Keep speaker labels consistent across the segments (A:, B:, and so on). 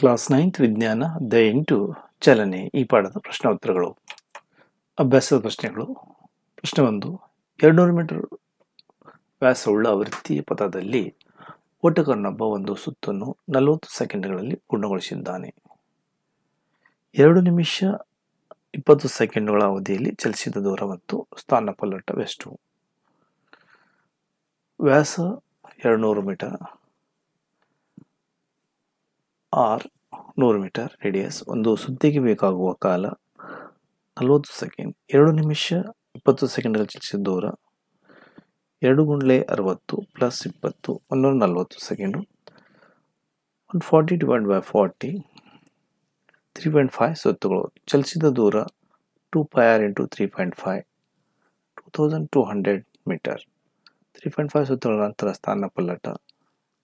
A: Class ninth ವಿಜ್ಞಾನ the ಎಂಟು ಚಲನೆ. ಈ ಪಾಠದ ಪ್ರಶ್ನೋತ್ತರಗಳು. ಅಭ್ಯಾಸದ ಪ್ರಶ್ನೆಗಳು. ಪ್ರಶ್ನೆ ಒಂದು. ಎರಡುನೂರು ಮೀಟರ್ ವ್ಯಾಸವುಳ್ಳ ವೃತ್ತೀಯ ಪಥದಲ್ಲಿ ಓಟಗಾರನೊಬ್ಬ ಒಂದು ಸುತ್ತನ್ನು ನಲವತ್ತು ಸೆಕೆಂಡ್ಗಳಲ್ಲಿ ಪೂರ್ಣಗೊಳಿಸಿದ್ದಾನೆ. ಎರಡು ನಿಮಿಷ ಇಪ್ಪತ್ತು ಸೆಕೆಂಡ್ಗಳ ಅವಧಿಯಲ್ಲಿ ಚಲಿಸಿದ ದೂರ ಮತ್ತು ಸ್ಥಾನ ಪಲ್ಲಟವೆಷ್ಟು ವ್ಯಾಸ ಎರಡುನೂರು ಮೀಟರ್. ಆರ್ ನೂರು ಮೀಟರ್ ರೇಡಿಯಸ್ ಒಂದು ಸುದ್ದಿಗೆ ಬೇಕಾಗುವ ಕಾಲ ನಲವತ್ತು ಸೆಕೆಂಡ್, ಎರಡು ನಿಮಿಷ ಇಪ್ಪತ್ತು ಸೆಕೆಂಡಲ್ಲಿ ಚಲಿಸಿದ ದೂರ ಎರಡು ಗುಂಡ್ಲೆ ಅರವತ್ತು ಪ್ಲಸ್ ಇಪ್ಪತ್ತು ಒಂದೂರ ನಲವತ್ತು second. One forty divide by forty three point five ಸುತ್ತುಗಳು. ಚಲಿಸಿದ ದೂರ two pi R into three point five two thousand two hundred metre three point five ಸುತ್ತುಗಳ ನಂತರ ಸ್ಥಾನ ಪಲ್ಲಟ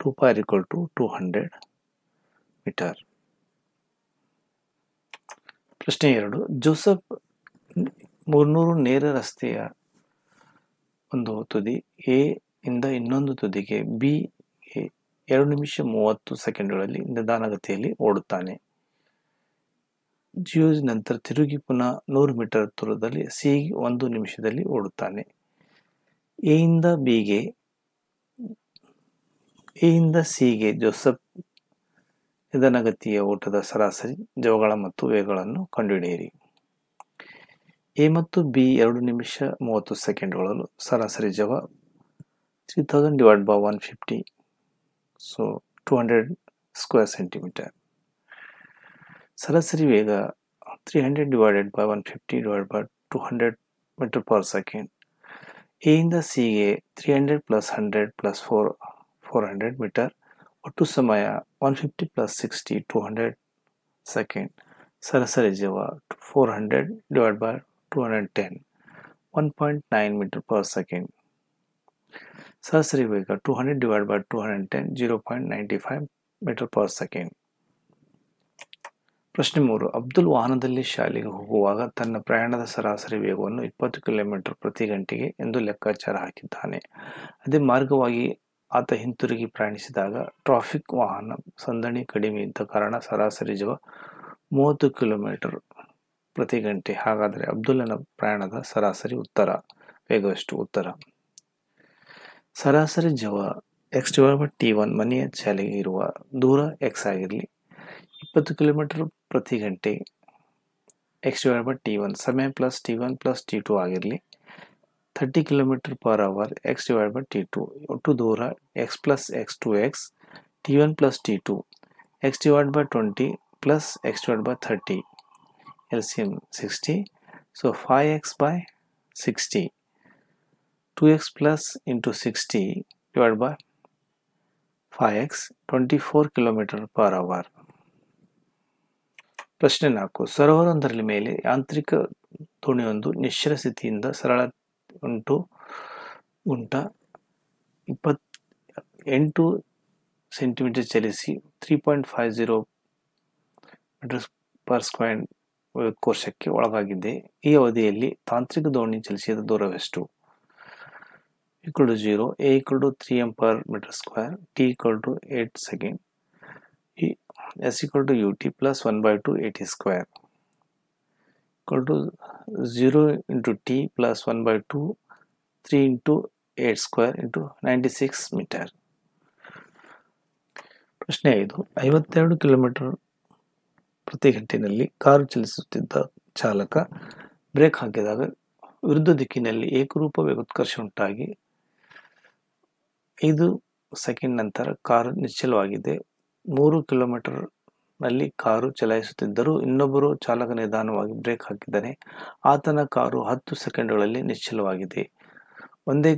A: two pi R equal to two hundred metre ಪ್ರಶ್ನೆ ಎರಡು. Joseph ಮೂರ್ನೂರು ನೇರ ರಸ್ತೆಯ ಒಂದು ತುದಿ ಎ ಇಂದ ಇನ್ನೊಂದು ತುದಿಗೆ ಬಿ ಎರಡು ನಿಮಿಷ ಮೂವತ್ತು ಸೆಕೆಂಡ್ಗಳಲ್ಲಿ ನಿಧಾನಗತಿಯಲ್ಲಿ ಓಡುತ್ತಾನೆ. ಜಿಯೋಜ್ ನಂತರ ತಿರುಗಿ ಪುನಃ ನೂರು ಮೀಟರ್ ದೂರದಲ್ಲಿ ಸಿ ಒಂದು ನಿಮಿಷದಲ್ಲಿ ಓಡುತ್ತಾನೆ. ಎ ಇಂದ ಬಿಗೆ ಎ ಇಂದ ಸಿಗೆ ಜೋಸಫ್ ನಿಧಾನಗತಿಯ ಓಟದ ಸರಾಸರಿ ಜವಗಳ ಮತ್ತು ವೇಗಗಳನ್ನು ಕಂಡುಹಿಡಿಯಿರಿ. ಎ ಮತ್ತು ಬಿ ಎರಡು ನಿಮಿಷ ಮೂವತ್ತು ಸೆಕೆಂಡ್ಗಳಲ್ಲೂ ಸರಾಸರಿ ಜವ three thousand divide by one fifty so two hundred square centimetre ಸರಾಸರಿ ವೇಗ three hundred divided by one fifty divide by two hundred metre per second ಎಯಿಂದ ಸಿಗೆ three hundred plus hundred plus four four hundred metre ಒಟ್ಟು ಸಮಯ one fifty plus sixty two hundred second ಸರಾಸರಿ ಜೀವ four hundred divide by two hundred ten one point nine metre per second ಸರಾಸರಿ ವೇಗ two hundred divide by two hundred ten zero point ninety five metre per second ಪ್ರಶ್ನೆ ಮೂರು. ಅಬ್ದುಲ್ ವಾಹನದಲ್ಲಿ ಶಾಲೆಗೆ ಹೋಗುವಾಗ ತನ್ನ ಪ್ರಯಾಣದ ಸರಾಸರಿ ವೇಗವನ್ನು ಇಪ್ಪತ್ತು ಕಿಲೋಮೀಟರ್ ಪ್ರತಿ ಗಂಟೆಗೆ ಎಂದು ಲೆಕ್ಕಾಚಾರ ಹಾಕಿದ್ದಾನೆ. ಅದೇ ಮಾರ್ಗವಾಗಿ ಆತ ಹಿಂತಿರುಗಿ ಪ್ರಯಾಣಿಸಿದಾಗ ಟ್ರಾಫಿಕ್ ವಾಹನ ಸಂದಣಿ ಕಡಿಮೆ ಇದ್ದ ಕಾರಣ ಸರಾಸರಿ ಜವ ಮೂವತ್ತು ಕಿಲೋಮೀಟರ್ ಪ್ರತಿ ಗಂಟೆ. ಹಾಗಾದರೆ ಅಬ್ದುಲ್ಲನ ಪ್ರಯಾಣದ ಸರಾಸರಿ ಉತ್ತರ, ವೇಗವಷ್ಟು ಉತ್ತರ. ಸರಾಸರಿ ಜವ ಎಕ್ಸ್ ಡಿವೈಡ್ ಟಿ ಒನ್ ಮನೆಯ ಶಾಲೆಗೆ ಇರುವ ದೂರ ಎಕ್ಸ್ ಆಗಿರಲಿ. ಇಪ್ಪತ್ತು ಕಿಲೋಮೀಟರ್ ಪ್ರತಿ ಗಂಟೆ ಎಕ್ಸ್ ಡಿವೈಡ್ ಟಿ ಒನ್ ಸಮಯ plus T one plus T two ಆಗಿರಲಿ. Thirty kilometre per hour X divide by T two ಒಟ್ಟು ದೂರ X plus X two X T one plus T two X divide by twenty plus X divide by thirty L C M sixty so five X by sixty two X plus into sixty divide by five X twenty four kilometre per hour ಪ್ರಶ್ನೆ ನಾಲ್ಕು. ಸರೋವರೊಂದರಲ್ಲಿ ಮೇಲೆ ಯಾಂತ್ರಿಕ ದೋಣಿಯೊಂದು ನಿಶ್ಚಲ ಸ್ಥಿತಿಯಿಂದ ಸರಳ ಉಂಟು ಉಂಟ ಇಪ್ಪತ್ ಎಂಟು ಸೆಂಟಿಮೀಟರ್ ಚಲಿಸಿ three point five zero metres per square ಕೋಶಕ್ಕೆ ಒಳಗಾಗಿದೆ ಈ ಅವಧಿಯಲ್ಲಿ ತಾಂತ್ರಿಕ ದೋಣಿ ಚಲಿಸಿದ ದೂರವೆಷ್ಟು? Equal to zero A equal to three M per metre square T equal to eight second S equal to U T plus one by two A T square equal to zero into T plus one by two three into eight square into ninety six metre ಪ್ರಶ್ನೆ ಐದು. ಐವತ್ತೆರಡು kilometre ಪ್ರತಿ ಗಂಟೆನಲ್ಲಿ car ಚಲಿಸುತ್ತಿದ್ದ ಚಾಲಕ break ಹಾಕಿದಾಗ ವಿರುದ್ಧ ದಿಕ್ಕಿನಲ್ಲಿ ಏಕರೂಪ ವೇಗೋತ್ಕರ್ಷ ಉಂಟಾಗಿ ಐದು ಸೆಕೆಂಡ್ ನಂತರ ಕಾರು ನಿಶ್ಚಲವಾಗಿದೆ. ಮೂರು ಕಿಲೋಮೀಟರ್ ನಲ್ಲಿ ಕಾರು ಚಲಾಯಿಸುತ್ತಿದ್ದರು ಇನ್ನೊಬ್ಬರು ಚಾಲಕ ನಿಧಾನವಾಗಿ ಬ್ರೇಕ್ ಹಾಕಿದ್ದಾನೆ. ಆತನ ಕಾರು ಹತ್ತು ಸೆಕೆಂಡ್ಗಳಲ್ಲಿ ನಿಶ್ಚಲವಾಗಿದೆ. ಒಂದೇ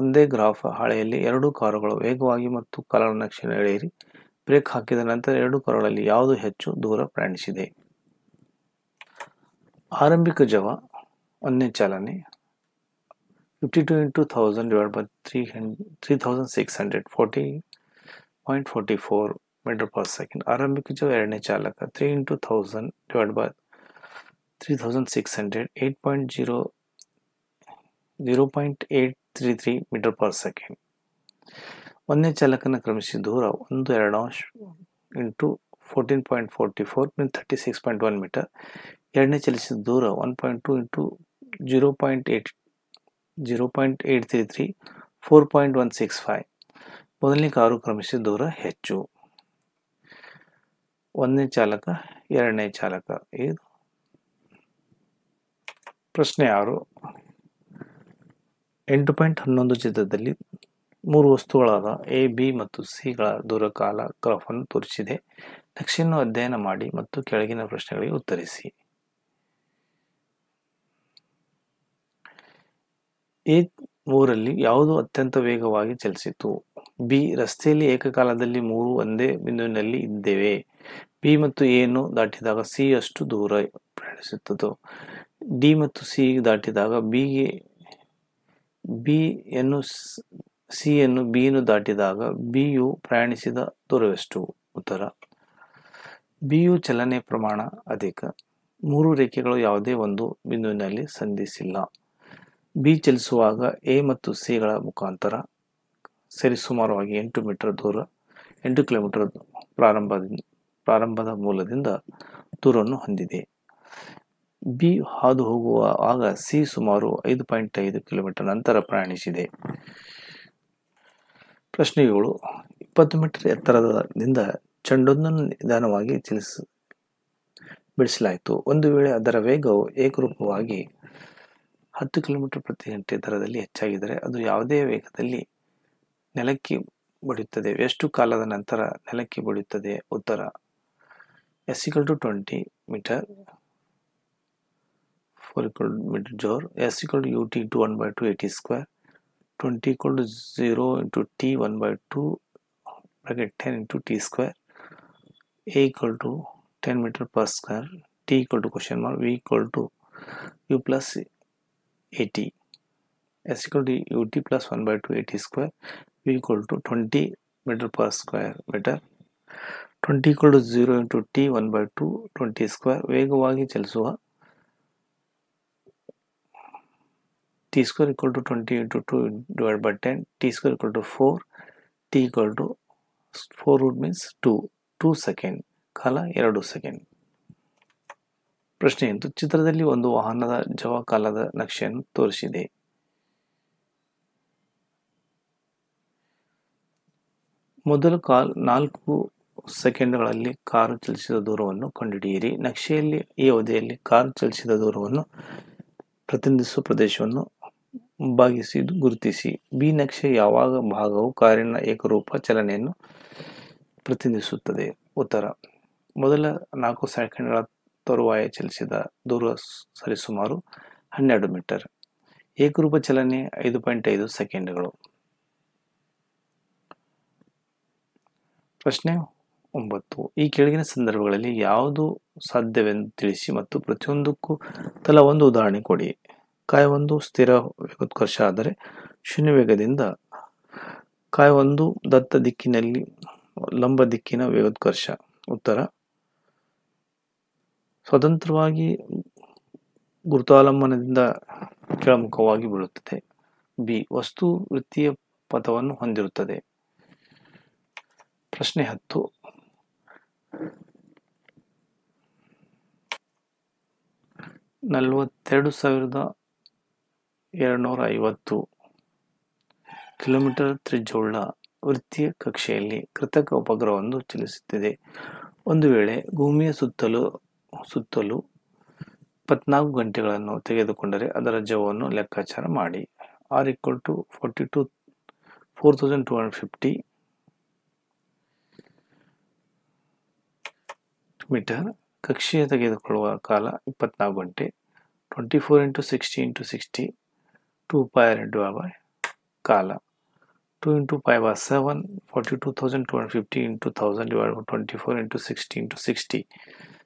A: ಒಂದೇ ಗ್ರಾಫ್ ಹಾಳೆಯಲ್ಲಿ ಎರಡು ಕಾರುಗಳು ವೇಗವಾಗಿ ಮತ್ತು ಕಾಲನಕ್ಷೆ ಎಳೆಯಿರಿ. ಬ್ರೇಕ್ ಹಾಕಿದ ನಂತರ ಎರಡು ಕಾರುಗಳಲ್ಲಿ ಯಾವುದು ಹೆಚ್ಚು ದೂರ ಪ್ರಯಾಣಿಸಿದೆ? ಆರಂಭಿಕ ಜವ, ಒಂದನೇ ಚಾಲನೆ. Fifty two into thousand divide by three hundred three thousand six hundred forty point forty four metre per second ಆರಂಭಿಕ ಜವ ಎರಡನೇ ಚಾಲಕ three into thousand divide by three thousand six hundred eight point zero zero point eight three three metre per second ಒಂದನೇ ಚಾಲಕನ ಕ್ರಮಿಸಿ ದೂರ ಒಂದು ಎರಡು ಅಂಶ into fourteen point forty four mean thirty six point one metre ಎರಡನೇ ಚಲಿಸಿದ ದೂರ one point two into zero point eight zero point eight three three four point one six five ಮೊದಲನೇ ಕಾರು ಕ್ರಮಿಸಿದ ದೂರ ಹೆಚ್ಚು. ಒಂದನೇ ಚಾಲಕ, ಎರಡನೇ ಚಾಲಕ. ಇದು ಪ್ರಶ್ನೆ ಆರು. ಎಂಟು ಪಾಯಿಂಟ್ ಹನ್ನೊಂದು ಚಿತ್ರದಲ್ಲಿ ಮೂರು ವಸ್ತುಗಳಾದ ಎ, ಬಿ ಮತ್ತು ಸಿಗಳ ದೂರಕಾಲ ಗ್ರಾಫನ್ನು ತೋರಿಸಿದೆ. ನಕ್ಷೆಯನ್ನು ಅಧ್ಯಯನ ಮಾಡಿ ಮತ್ತು ಕೆಳಗಿನ ಪ್ರಶ್ನೆಗಳಿಗೆ ಉತ್ತರಿಸಿ. ಎ ಮೂರಲ್ಲಿ ಯಾವುದು ಅತ್ಯಂತ ವೇಗವಾಗಿ ಚಲಿಸಿತು? ಬಿ, ರಸ್ತೆಯಲ್ಲಿ ಏಕಕಾಲದಲ್ಲಿ ಮೂರು, ಒಂದೇ ಬಿಂದುವಿನಲ್ಲಿ ಇದ್ದೇವೆ. ಬಿ ಮತ್ತು ಎನ್ನು ದಾಟಿದಾಗ ಸಿ ಅಷ್ಟು ದೂರ ಪ್ರಯಾಣಿಸುತ್ತದೆ. ಡಿ ಮತ್ತು ಸಿ ದಾಟಿದಾಗ ಬಿಗೆ ಬಿ ಯನ್ನು ಸಿ ಯನ್ನು ಬಿಯನ್ನು ದಾಟಿದಾಗ ಬಿಯು ಪ್ರಯಾಣಿಸಿದ ದೂರವೆಷ್ಟು? ಉತ್ತರ. ಬಿಯು ಚಲನೆ ಪ್ರಮಾಣ ಅಧಿಕ. ಮೂರು ರೇಖೆಗಳು ಯಾವುದೇ ಒಂದು ಬಿಂದುವಿನಲ್ಲಿ ಸಂಧಿಸಿಲ್ಲ. ಬಿ ಚಲಿಸುವಾಗ ಎ ಮತ್ತು ಸಿಗಳ ಮುಖಾಂತರ ಸರಿಸುಮಾರವಾಗಿ ಎಂಟು ಮೀಟರ್ ದೂರ, ಎಂಟು ಕಿಲೋಮೀಟರ್ ಪ್ರಾರಂಭದಿಂದ ಪ್ರಾರಂಭದ ಮೂಲದಿಂದ ದೂರವನ್ನು ಹೊಂದಿದೆ. ಬಿ ಹಾದು ಹೋಗುವ ಆಗ ಸಿ ಸುಮಾರು ಐದು ಪಾಯಿಂಟ್ ಐದು ಕಿಲೋಮೀಟರ್ ನಂತರ ಪ್ರಯಾಣಿಸಿದೆ. ಪ್ರಶ್ನೆ ಏಳು ಇಪ್ಪತ್ತು ಮೀಟರ್ ಎತ್ತರದಿಂದ ಚೆಂಡೊಂದನ್ನು ನಿಧಾನವಾಗಿ ಚಲಿಸ, ಬಿಡಿಸಲಾಯಿತು. ಒಂದು ವೇಳೆ ಅದರ ವೇಗವು ಏಕರೂಪವಾಗಿ ಹತ್ತು ಕಿಲೋಮೀಟರ್ ಪ್ರತಿ ಗಂಟೆ ದರದಲ್ಲಿ ಹೆಚ್ಚಾಗಿದ್ದರೆ ಅದು ಯಾವುದೇ ವೇಗದಲ್ಲಿ ನೆಲಕ್ಕೆ ಬಡಿಯುತ್ತದೆ. ಎಷ್ಟು ಕಾಲದ ನಂತರ ನೆಲಕ್ಕೆ ಬಡಿಯುತ್ತದೆ? ಉತ್ತರ. S equal to twenty metre four equal metre zero S equal to U T into one by two A T square twenty equal to zero into T one by two bracket ten into T square A equal to ten metre per square T equal to question mark V equal to U plus A T S equal to U T plus one by two A T square V equal to twenty metre per square metre twenty equal to zero into T one by two twenty square ವೇಗವಾಗಿ ಚಲಿಸುವ T square equal to twenty into two divide by ten, T square equal to four, T equal to four would means two, two second, ಕಾಲ ಎರಡು second. ಪ್ರಶ್ನೆ ಎಂದು ಚಿತ್ರದಲ್ಲಿ ಒಂದು ವಾಹನದ ಜವಾ ಕಾಲದ ನಕ್ಷೆಯನ್ನು ತೋರಿಸಿದೆ. ಮೊದಲು ಕಾಲ್ ನಾಲ್ಕು ಸೆಕೆಂಡ್ಗಳಲ್ಲಿ ಕಾರು ಚಲಿಸಿದ ದೂರವನ್ನು ಕಂಡುಹಿಡಿಯಿರಿ. ನಕ್ಷೆಯಲ್ಲಿ ಈ ಅವಧಿಯಲ್ಲಿ ಕಾರು ಚಲಿಸಿದ ದೂರವನ್ನು ಪ್ರತಿನಿಧಿಸುವ ಪ್ರದೇಶವನ್ನು ಭಾಗಿಸಿ ಗುರುತಿಸಿ. ಬಿ ನಕ್ಷೆ ಯಾವಾಗ ಭಾಗವು ಕಾರಿನ ಏಕರೂಪ ಚಲನೆಯನ್ನು ಪ್ರತಿನಿಧಿಸುತ್ತದೆ? ಉತ್ತರ. ಮೊದಲ ನಾಲ್ಕು ಸೆಕೆಂಡ್ಗಳ ತರುವಾಯ ಚಲಿಸಿದ ದೂರ ಸರಿಸುಮಾರು ಹನ್ನೆರಡು ಮೀಟರ್. ಏಕರೂಪ ಚಲನೆ ಐದು ಪಾಯಿಂಟ್ ಐದು ಸೆಕೆಂಡ್ಗಳು. ಪ್ರಶ್ನೆ ಒಂಬತ್ತು. ಈ ಕೆಳಗಿನ ಸಂದರ್ಭಗಳಲ್ಲಿ ಯಾವುದು ಸಾಧ್ಯವೆಂದು ತಿಳಿಸಿ ಮತ್ತು ಪ್ರತಿಯೊಂದಕ್ಕೂ ತಲಾ ಒಂದು ಉದಾಹರಣೆ ಕೊಡಿ. ಕಾಯ ಒಂದು ಸ್ಥಿರ ವೇಗೋತ್ಕರ್ಷ ಆದರೆ ಶೂನ್ಯ ವೇಗದಿಂದ ಕಾಯ ಒಂದು ದತ್ತ ದಿಕ್ಕಿನಲ್ಲಿ ಲಂಬ ದಿಕ್ಕಿನ ವೇಗೋತ್ಕರ್ಷ. ಉತ್ತರ. ಸ್ವತಂತ್ರವಾಗಿ ಗುರುತಾಲಂಬನದಿಂದ ಕೆಳಮುಖವಾಗಿ ಬೀಳುತ್ತದೆ. ಬಿ. ವಸ್ತು ವೃತ್ತಿಯ ಪಥವನ್ನು ಹೊಂದಿರುತ್ತದೆ. ಪ್ರಶ್ನೆ ಹತ್ತು. ನಲವತ್ತೆರಡು ಸಾವಿರದ ಎರಡುನೂರ ಐವತ್ತು ಕಿಲೋಮೀಟರ್ ತ್ರಿಜ್ಯವುಳ್ಳ ವೃತ್ತೀಯ ಕಕ್ಷೆಯಲ್ಲಿ ಕೃತಕ ಉಪಗ್ರಹವನ್ನು ಚಲಿಸುತ್ತಿದೆ. ಒಂದು ವೇಳೆ ಭೂಮಿಯ ಸುತ್ತಲೂ ಸುತ್ತಲೂ ಇಪ್ಪತ್ನಾಲ್ಕು ಗಂಟೆಗಳನ್ನು ತೆಗೆದುಕೊಂಡರೆ ಅದರ ಜವವನ್ನು ಲೆಕ್ಕಾಚಾರ ಮಾಡಿ. R equal to forty two four thousand two hundred fifty metre ಕಕ್ಷೆಯ ತೆಗೆದುಕೊಳ್ಳುವ ಕಾಲ ಇಪ್ಪತ್ನಾಲ್ಕು ಗಂಟೆ. Twenty four into sixty into sixty two pi into by ಕಾಲ. Two into pi by seven forty two thousand two hundred fifty into thousand divide twenty four into sixty into sixty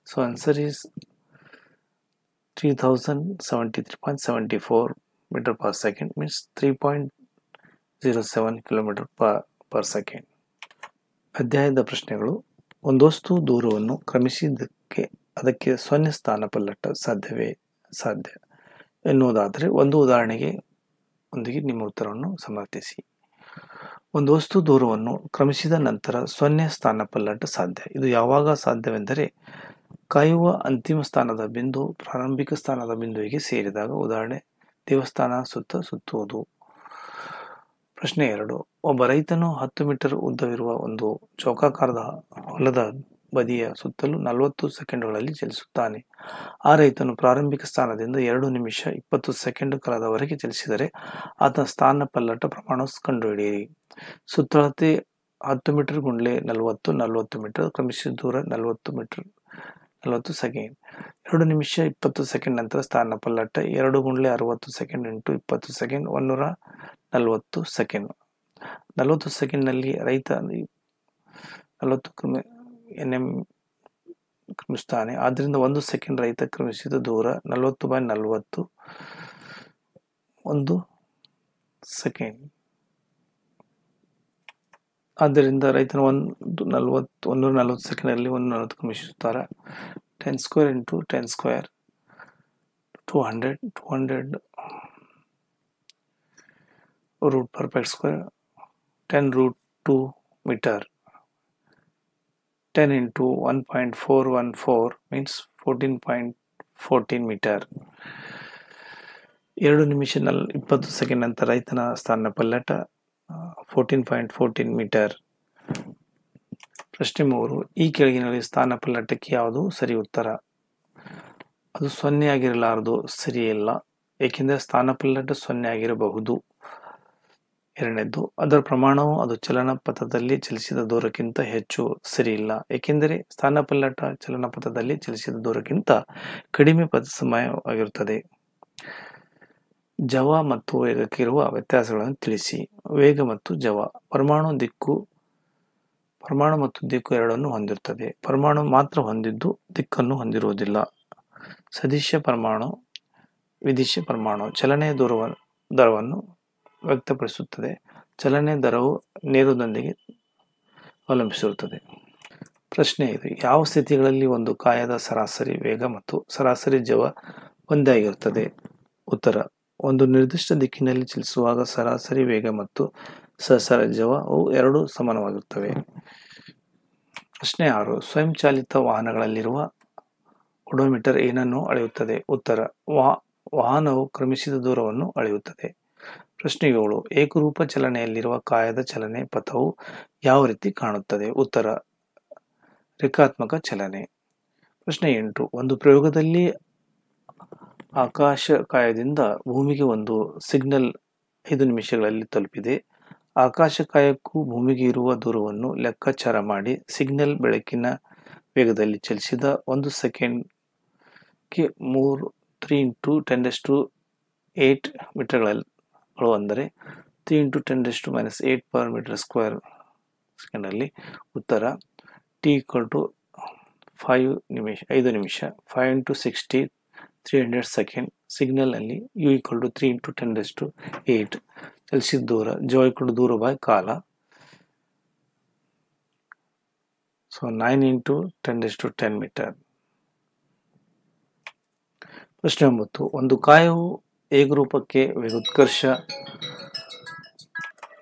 A: so answer is three thousand seventy three point seventy four metre per second means three point zero seven kilometre per per second ಅಧ್ಯಾಯದ ಪ್ರಶ್ನೆಗಳು ಒಂದು ವಸ್ತು ದೂರವನ್ನು ಕ್ರಮಿಸಿದ್ದಕ್ಕೆ ಅದಕ್ಕೆ ಸೊನ್ನೆ ಸ್ಥಾನ ಪಲ್ಲಟ ಸಾಧ್ಯವೇ ಸಾಧ್ಯ ಎನ್ನುವುದಾದರೆ ಒಂದು ಉದಾಹರಣೆಗೆ ಒಂದಿಗೆ ನಿಮ್ಮ ಉತ್ತರವನ್ನು ಸಮರ್ಥಿಸಿ. ಒಂದು ವಸ್ತು ದೂರವನ್ನು ಕ್ರಮಿಸಿದ ನಂತರ ಸೊನ್ನೆ ಸ್ಥಾನ ಪಲ್ಲಟ ಸಾಧ್ಯ. ಇದು ಯಾವಾಗ ಸಾಧ್ಯವೆಂದರೆ ಕಾಯುವ ಅಂತಿಮ ಸ್ಥಾನದ ಬಿಂದು ಪ್ರಾರಂಭಿಕ ಸ್ಥಾನದ ಬಿಂದುವಿಗೆ ಸೇರಿದಾಗ. ಉದಾಹರಣೆ, ದೇವಸ್ಥಾನ ಸುತ್ತ ಸುತ್ತುವುದು. ಪ್ರಶ್ನೆ ಎರಡು, ಒಬ್ಬ ರೈತನು ಹತ್ತು ಮೀಟರ್ ಉದ್ದವಿರುವ ಒಂದು ಚೌಕಾಕಾರದ ಹೊಲದ ಬದಿಯ ಸುತ್ತಲೂ ನಲವತ್ತು ಸೆಕೆಂಡುಗಳಲ್ಲಿ ಚಲಿಸುತ್ತಾನೆ. ಆ ರೈತನು ಪ್ರಾರಂಭಿಕ ಸ್ಥಾನದಿಂದ ಎರಡು ನಿಮಿಷ ಇಪ್ಪತ್ತು ಸೆಕೆಂಡ್ ಕಾಲದವರೆಗೆ ಚಲಿಸಿದರೆ ಆತನ ಸ್ಥಾನ ಪಲ್ಲಟ ಪ್ರಮಾಣ ಕಂಡುಹಿಡಿಯಿರಿ. ಸುತ್ತಳತೆ ಹತ್ತು ಮೀಟರ್, ಗುಂಡ್ಲೆ ನಲವತ್ತು ನಲವತ್ತು ಮೀಟರ್ ಕ್ರಮಿಸಿದ ದೂರ ನಲವತ್ತು ಮೀಟರ್, ನಲವತ್ತು ಸೆಕೆಂಡ್ ಎರಡು ನಿಮಿಷ ಇಪ್ಪತ್ತು ಸೆಕೆಂಡ್ ನಂತರ ಸ್ಥಾನ ಪಲ್ಲಟ, ಎರಡು ಗುಂಡ್ಲೆ ಅರವತ್ತು ಸೆಕೆಂಡ್ ಇಂಟು ಇಪ್ಪತ್ತು ಸೆಕೆಂಡ್ ಒಂದೂರ ನಲವತ್ತು ಸೆಕೆಂಡ್. ನಲವತ್ತು ಸೆಕೆಂಡ್ನಲ್ಲಿ ರೈತ, ನಲವತ್ತು ಎನ್ ಎಂ ಕ್ರಮಿಸ್ತಾನೆ ಆದ್ದರಿಂದ ಒಂದು ಸೆಕೆಂಡ್ ರೈತ ಕ್ರಮಿಸಿದ ದೂರ ನಲವತ್ತು ಬೈ ನಲವತ್ತು. ಒಂದು ಸೆಕೆಂಡ್. ಆದ್ದರಿಂದ ರೈತನ ಒಂದು ನಲವತ್ತು ಒಂದೂರ ನಲವತ್ತು ಸೆಕೆಂಡಲ್ಲಿ ಒಂದು ನಲವತ್ತು ಕ್ರಮಿಸುತ್ತಾರೆ. Ten square into ten square two hundred two hundred root perfect square ten root two metre ten into one point four one four means fourteen point fourteen metre ಎರಡು ನಿಮಿಷನಲ್ಲಿ ನಲ್ ಇಪ್ಪತ್ತು ಸೆಕೆಂಡ್ ನಂತರ ರೈತನ ಸ್ಥಾನ ಪಲ್ಲಟ ಫೋರ್ಟೀನ್ ಪಾಯಿಂಟ್ ಫೋರ್ಟೀನ್ ಮೀಟರ್ ಪ್ರಶ್ನೆ ಮೂರು, ಈ ಕೆಳಗಿನಲ್ಲಿ ಸ್ಥಾನ ಪಲ್ಲಟಕ್ಕೆ ಯಾವುದು ಸರಿ ಉತ್ತರ? ಅದು ಸೊನ್ನೆ ಆಗಿರಲಾರದು ಸರಿಯಿಲ್ಲ ಏಕೆಂದರೆ ಸ್ಥಾನ ಪಲ್ಲಟ ಸೊನ್ನೆ ಆಗಿರಬಹುದು. ಎರಡನೇದ್ದು, ಅದರ ಪ್ರಮಾಣವು ಅದು ಚಲನ ಪಥದಲ್ಲಿ ಚಲಿಸಿದ ದೂರಕ್ಕಿಂತ ಹೆಚ್ಚು ಸರಿಯಿಲ್ಲ. ಏಕೆಂದರೆ ಸ್ಥಾನಪಲ್ಲಟ ಚಲನ ಪಥದಲ್ಲಿ ಚಲಿಸಿದ ದೂರಕ್ಕಿಂತ ಕಡಿಮೆ ಪಥ ಸಮಯವಾಗಿರುತ್ತದೆ. ಜವ ಮತ್ತು ವೇಗಕ್ಕಿರುವ ವ್ಯತ್ಯಾಸಗಳನ್ನು ತಿಳಿಸಿ. ವೇಗ ಮತ್ತು ಜವ, ಪರಮಾಣು ದಿಕ್ಕು, ಪರಮಾಣು ಮತ್ತು ದಿಕ್ಕು ಎರಡನ್ನು ಹೊಂದಿರುತ್ತದೆ. ಪರಮಾಣು ಮಾತ್ರ ಹೊಂದಿದ್ದು ದಿಕ್ಕನ್ನು ಹೊಂದಿರುವುದಿಲ್ಲ. ಸದಿಶ್ಯ ಪರಮಾಣು ವಿದಿಶ್ಯ ಪರಮಾಣು, ಚಲನೆಯ ದೂರವ, ದರವನ್ನು ವ್ಯಕ್ತಪಡಿಸುತ್ತದೆ. ಚಲನೆ ದರವು ನೇರದೊಂದಿಗೆ ಅವಲಂಬಿಸಿರುತ್ತದೆ. ಪ್ರಶ್ನೆ ಇದು, ಯಾವ ಸ್ಥಿತಿಗಳಲ್ಲಿ ಒಂದು ಕಾಯದ ಸರಾಸರಿ ವೇಗ ಮತ್ತು ಸರಾಸರಿ ಜವ ಒಂದೇ ಆಗಿರುತ್ತದೆ ಉತ್ತರ, ಒಂದು ನಿರ್ದಿಷ್ಟ ದಿಕ್ಕಿನಲ್ಲಿ ಚಲಿಸುವಾಗ ಸರಾಸರಿ ವೇಗ ಮತ್ತು ಸರಾಸರಿ ಜವ ಅವು ಎರಡೂ ಸಮಾನವಾಗಿರುತ್ತವೆ. ಪ್ರಶ್ನೆ ಆರು, ಸ್ವಯಂಚಾಲಿತ ವಾಹನಗಳಲ್ಲಿರುವ ಒಡೋಮೀಟರ್ ಏನನ್ನು ಅಳೆಯುತ್ತದೆ? ಉತ್ತರ, ವಾ, ವಾಹನವು ಕ್ರಮಿಸಿದ ದೂರವನ್ನು ಅಳೆಯುತ್ತದೆ. ಪ್ರಶ್ನೆ ಏಳು ಏಕರೂಪ ಚಲನೆಯಲ್ಲಿರುವ ಕಾಯದ ಚಲನೆ ಪಥವು ಯಾವ ರೀತಿ ಕಾಣುತ್ತದೆ? ಉತ್ತರ, ರೇಖಾತ್ಮಕ ಚಲನೆ. ಪ್ರಶ್ನೆ ಎಂಟು, ಒಂದು ಪ್ರಯೋಗದಲ್ಲಿ ಆಕಾಶ ಕಾಯದಿಂದ ಭೂಮಿಗೆ ಒಂದು ಸಿಗ್ನಲ್ ಐದು ನಿಮಿಷಗಳಲ್ಲಿ ತಲುಪಿದೆ. ಆಕಾಶಕಾಯಕ್ಕೂ ಭೂಮಿಗೆ ಇರುವ ದೂರವನ್ನು ಲೆಕ್ಕಾಚಾರ ಮಾಡಿ ಸಿಗ್ನಲ್ ಬೆಳಕಿನ ವೇಗದಲ್ಲಿ ಚಲಿಸಿದ ಒಂದು ಸೆಕೆಂಡ್ಗೆ ಮೂರು, three into ten two eight ಮೀಟರ್ಗಳು ಅಂದರೆ three into ten two minus eight per metre square ಸೆಕೆಂಡಲ್ಲಿ ಉತ್ತರ ಟಿ ಈಕ್ವಲ್ ಟು ಫೈವ್ ನಿಮಿಷ, ಐದು ನಿಮಿಷ five into sixty three hundred second ಸಿಗ್ನಲಲ್ಲಿ U equal to three into ten two eight ಚಲಿಸಿದ ದೂರ ಜೋ equal to ದೂರ by ಕಾಲ. So nine into ten two ten metre ಪ್ರಶ್ನೆ ಒಂಬತ್ತು, ಒಂದು ಕಾಯವು ಏಕರೂಪಕ್ಕೆ ವೇಗೋತ್ಕರ್ಷ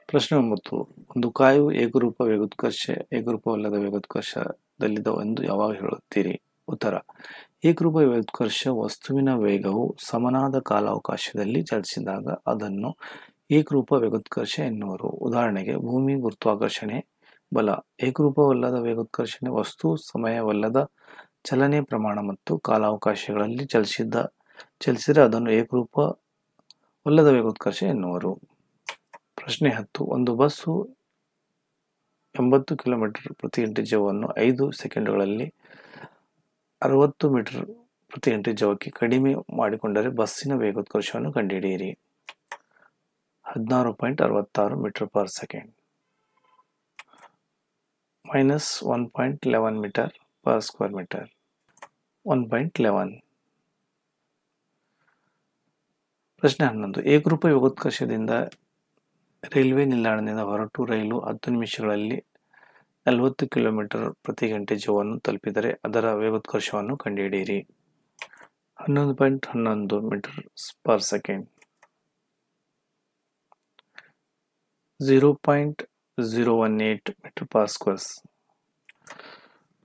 A: ಪ್ರಶ್ನೆ ಒಂಬತ್ತು. ಒಂದು ಕಾಯು ಏಕರೂಪ ವೇಗೋತ್ಕರ್ಷ ಏಕರೂಪವಲ್ಲದ ವೇಗೋತ್ಕರ್ಷದಲ್ಲಿದೆ ಎಂದು ಯಾವಾಗ ಹೇಳುತ್ತೀರಿ? ಉತ್ತರ. ಏಕರೂಪ ವೇಗೋತ್ಕರ್ಷ ವಸ್ತುವಿನ ವೇಗವು ಸಮನಾದ ಕಾಲಾವಕಾಶದಲ್ಲಿ ಚಲಿಸಿದಾಗ ಅದನ್ನು ಏಕರೂಪ ವೇಗೋತ್ಕರ್ಷ ಎನ್ನುವರು. ಉದಾಹರಣೆಗೆ, ಭೂಮಿ ಗುರುತ್ವಾಕರ್ಷಣೆ ಬಲ. ಏಕರೂಪವಲ್ಲದ ವೇಗೋತ್ಕರ್ಷಣೆ ವಸ್ತು ಸಮಯವಲ್ಲದ ಚಲನೆ ಪ್ರಮಾಣ ಮತ್ತು ಕಾಲಾವಕಾಶಗಳಲ್ಲಿ ಚಲಿಸಿದ ಚಲಿಸಿದರೆ ಅದನ್ನು ಏಕರೂಪವಲ್ಲದ ವೇಗೋತ್ಕರ್ಷ ಎನ್ನುವರು. ಪ್ರಶ್ನೆ ಹತ್ತು. ಒಂದು ಬಸ್ಸು ಎಂಬತ್ತು ಕಿಲೋಮೀಟರ್ ಪ್ರತಿ ಗಂಟೆ ಜವವನ್ನು ಐದು ಸೆಕೆಂಡುಗಳಲ್ಲಿ ಅರವತ್ತು ಮೀಟರ್ ಪ್ರತಿ ಗಂಟೆ ಜವಕ್ಕೆ ಕಡಿಮೆ ಮಾಡಿಕೊಂಡರೆ ಬಸ್ಸಿನ ವೇಗೋತ್ಕರ್ಷವನ್ನು ಕಂಡುಹಿಡಿಯಿರಿ. ಹದಿನಾರು ಪಾಯಿಂಟ್ ಅರವತ್ತಾರು metre per second. Minus one point eleven metre per square metre. One point eleven. ಪ್ರಶ್ನೆ ಹನ್ನೊಂದು. ಏಕರೂಪ ಯೋಗೋತ್ಕರ್ಷದಿಂದ ರೈಲ್ವೆ ನಿಲ್ದಾಣದಿಂದ ಹೊರಟು ರೈಲು ಹತ್ತು ನಿಮಿಷಗಳಲ್ಲಿ ನಲವತ್ತು ಕಿಲೋಮೀಟರ್ ಪ್ರತಿ ಗಂಟೆ ಜೀವವನ್ನು ತಲುಪಿದರೆ ಅದರ ವೇಗೋತ್ಕರ್ಷವನ್ನು ಕಂಡುಹಿಡಿಯಿರಿ. ಹನ್ನೊಂದು ಪಾಯಿಂಟ್ ಹನ್ನೊಂದು metre per second. Zero point zero one eight metre per squares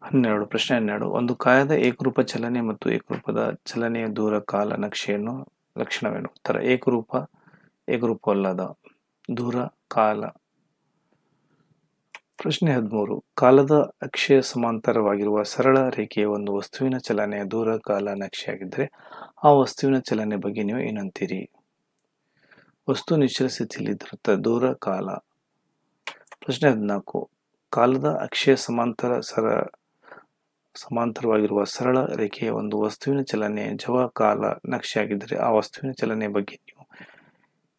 A: ಹನ್ನೆರಡು, ಪ್ರಶ್ನೆ ಹನ್ನೆರಡು. ಒಂದು ಕಾಯದ ಏಕರೂಪ ಚಲನೆ ಮತ್ತು ಏಕರೂಪದ ಚಲನೆಯ ದೂರ ಕಾಲ ನಕ್ಷೆಯನ್ನು ಲಕ್ಷಣವೇನು? ಉತ್ತರ ಏಕರೂಪ, ಏಕರೂಪವಲ್ಲದ ದೂರ, ಕಾಲ. ಪ್ರಶ್ನೆ ಹದಿಮೂರು. ಕಾಲದ ಅಕ್ಷಯ ಸಮಾಂತರವಾಗಿರುವ ಸರಳ ರೇಖೆಯ ಒಂದು ವಸ್ತುವಿನ ಚಲನೆಯ ದೂರ, ಕಾಲ ನಕ್ಷೆಯಾಗಿದ್ದರೆ ಆ ವಸ್ತುವಿನ ಚಲನೆ ಬಗ್ಗೆ ನೀವು ಏನಂತೀರಿ? ವಸ್ತು ನಿಶ್ಚಲ ಸ್ಥಿತಿಯಲ್ಲಿದ್ದಿರುತ್ತೆ ದೂರ, ಕಾಲ. ಪ್ರಶ್ನೆ ಹದಿನಾಲ್ಕು. ಕಾಲದ ಅಕ್ಷಯ ಸಮಾಂತರ ಸರ ಸಮಾಂತರವಾಗಿರುವ ಸರಳ ರೇಖೆಯ ಒಂದು ವಸ್ತುವಿನ ಚಲನೆ ಜವ ಕಾಲ ನಕ್ಷೆಯಾಗಿದ್ದರೆ ಆ ವಸ್ತುವಿನ ಚಲನೆ ಬಗ್ಗೆ ನೀವು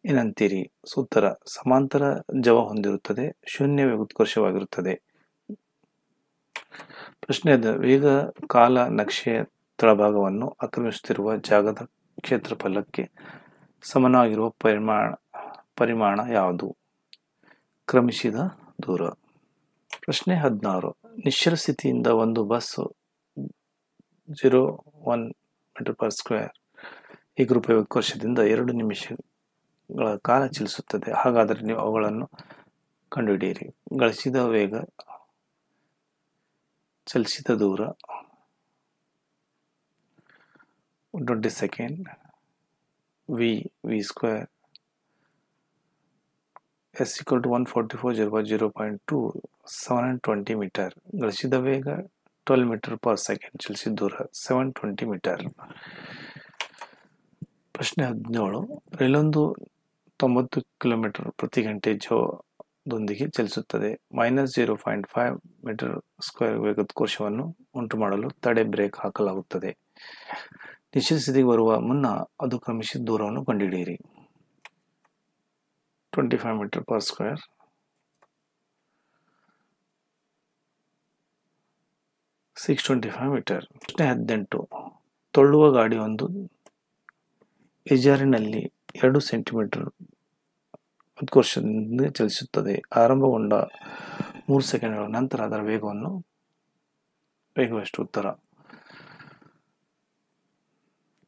A: ಏನಂತೀರಿ? ಸೂತ್ರ ಸಮಾಂತರ ಜವ ಹೊಂದಿರುತ್ತದೆ ಶೂನ್ಯ ಉತ್ಕರ್ಷವಾಗಿರುತ್ತದೆ. ಪ್ರಶ್ನೆ ವೇಗ ಕಾಲ ನಕ್ಷೆಯ ತಳಭಾಗವನ್ನು ಆಕ್ರಮಿಸುತ್ತಿರುವ ಜಾಗದ ಕ್ಷೇತ್ರಫಲಕ್ಕೆ ಸಮನಾಗಿರುವ ಪರಿಮಾಣ ಪರಿಮಾಣ ಯಾವುದು? ಕ್ರಮಿಸಿದ ದೂರ. ಪ್ರಶ್ನೆ ಹದಿನಾರು ನಿಶ್ಚಲ ಸ್ಥಿತಿಯಿಂದ ಒಂದು bus zero one metre per square ಈಗ ರೂಪಾಯಿ ವರ್ಷದಿಂದ ಎರಡು ನಿಮಿಷಗಳ ಕಾಲ ಚಲಿಸುತ್ತದೆ. ಹಾಗಾದರೆ ನೀವು ಅವುಗಳನ್ನು ಕಂಡುಹಿಡಿಯಿರಿ. ಗಳಿಸಿದ ವೇಗ, ಚಲಿಸಿದ ದೂರ twenty second v v square s equal to one forty four zero zero point two seven hundred twenty metre ಗಳಿಸಿದ ವೇಗ ಟ್ವೆಲ್ ಮೀಟರ್ ಪರ್ ಸೆಕೆಂಡ್ ಚಲಿಸಿದ ದೂರ ಸೆವೆನ್ ಟ್ವೆಂಟಿ ಮೀಟರ್ ಪ್ರಶ್ನೆ ಹದಿನೇಳು. ರೈಲೊಂದು ತೊಂಬತ್ತು ಕಿಲೋಮೀಟರ್ ಪ್ರತಿ ಗಂಟೆ ಜೋದೊಂದಿಗೆ ಚಲಿಸುತ್ತದೆ. Minus zero point five metre square ವೇಗದ ಕೋಶವನ್ನು ಉಂಟು ಮಾಡಲು ತಡೆ ಬ್ರೇಕ್ ಹಾಕಲಾಗುತ್ತದೆ. ನಿಶ್ಚಿತ ಸ್ಥಿತಿಗೆ ಬರುವ ಮುನ್ನ ಅದು ಕ್ರಮಿಸಿದ ದೂರವನ್ನು ಕಂಡುಹಿಡಿಯಿರಿ. Twenty five metre per square six twenty five metre ಹದಿನೆಂಟು. ತೊಳ್ಳುವ ಗಾಡಿಯೊಂದು ಇಜಾರಿನಲ್ಲಿ ಎರಡು ಸೆಂಟಿಮೀಟರ್ ಉತ್ಕರ್ಷದಿಂದ ಚಲಿಸುತ್ತದೆ. ಆರಂಭಗೊಂಡ ಮೂರು ಸೆಕೆಂಡ್ಗಳ ನಂತರ ಅದರ ವೇಗವನ್ನು ವೇಗವಷ್ಟು ಉತ್ತರ?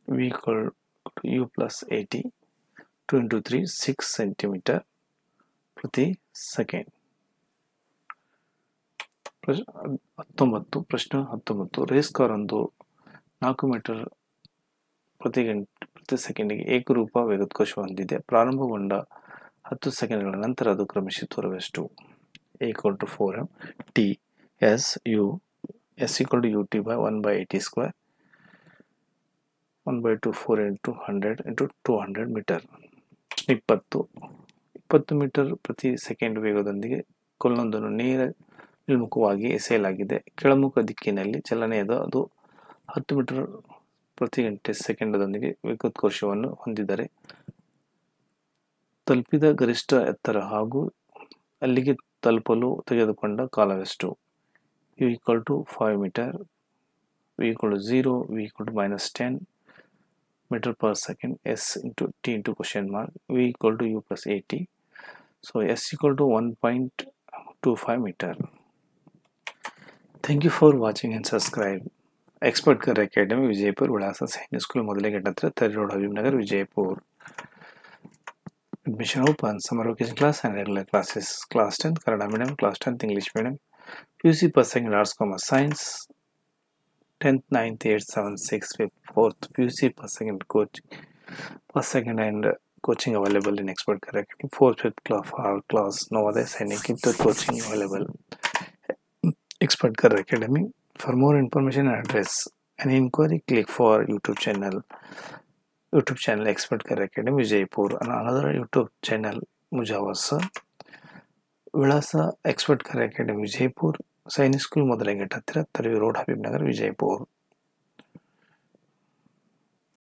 A: V equal U plus A T two into three six centimetre ಪ್ರತಿ ಸೆಕೆಂಡ್ ಹತ್ತೊಂಬತ್ತು, ಪ್ರಶ್ನೆ ಹತ್ತೊಂಬತ್ತು. ರೇಸ್ ಕಾರ್ ಒಂದು ನಾಲ್ಕು ಮೀಟರ್ ಪ್ರತಿ ಗಂಟೆ, ಪ್ರತಿ ಸೆಕೆಂಡಿಗೆ ಏಕರೂಪ ವೇಗೋತ್ಕರ್ಷ ಹೊಂದಿದೆ. ಪ್ರಾರಂಭಗೊಂಡ ಹತ್ತು ಸೆಕೆಂಡ್ಗಳ ನಂತರ ಅದು ಕ್ರಮಿಸಿ ದೂರವೆಷ್ಟು equal to four M T S U S equal to U T by one by A T square one by two four into hundred into two hundred metre ಇಪ್ಪತ್ತು. ಇಪ್ಪತ್ತು ಮೀಟರ್ ಪ್ರತಿ ಸೆಕೆಂಡ್ ವೇಗದೊಂದಿಗೆ ಕೊಲ್ಲೊಂದನ್ನು ನೇರ ಇಳಿಮುಖವಾಗಿ ಎಸೆಯಲಾಗಿದೆ. ಕೆಳಮುಖ ದಿಕ್ಕಿನಲ್ಲಿ ಚಲನೆಯದು. ಅದು ಹತ್ತು ಮೀಟರ್ ಪ್ರತಿ ಗಂಟೆ ಸೆಕೆಂಡದೊಂದಿಗೆ ಕೋಶವನ್ನು ಹೊಂದಿದರೆ ತಲುಪಿದ ಗರಿಷ್ಠ ಎತ್ತರ ಹಾಗೂ ಅಲ್ಲಿಗೆ ತಲುಪಲು ತೆಗೆದುಕೊಂಡ ಕಾಲವೆಷ್ಟು? U equal to five metre V equal to zero V equal to minus ten second S into T into question mark V mark to U plus u plus 80 so, s equal to 1.25 meter. thank you for watching and subscribe expert career academy Vijayapura ವಿಳಾಸ Sainik school ಮೊದಲೇ gate ಹತ್ರ ತರಿ road Habib Nagar Vijaypur admission open summer vacation class and regular classes class 10th kannada medium class 10th english medium pc per second arts commerce science 10th 9th 8th 7th 6th 5th 4th PUC per second coach per second and uh, coaching available in expert career academy 4th 5th class all class Navodaya Sainik the coaching available expert career academy for more information and address and inquiry click for youtube channel youtube channel expert career academy Jaipur and another youtube channel Mujawasa ವಿಳಾಸ expert ಕರೆ academy Vijayapura Sainik school ಮೊದಲ gate ಹತ್ತಿರ ತರವಿ road Habib Nagar Vijayapura